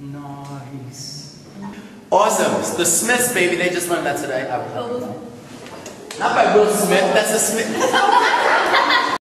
Nice. Awesome. It's the Smiths, baby. They just learned that today. Oh. Not by Will Smith. That's the Smith.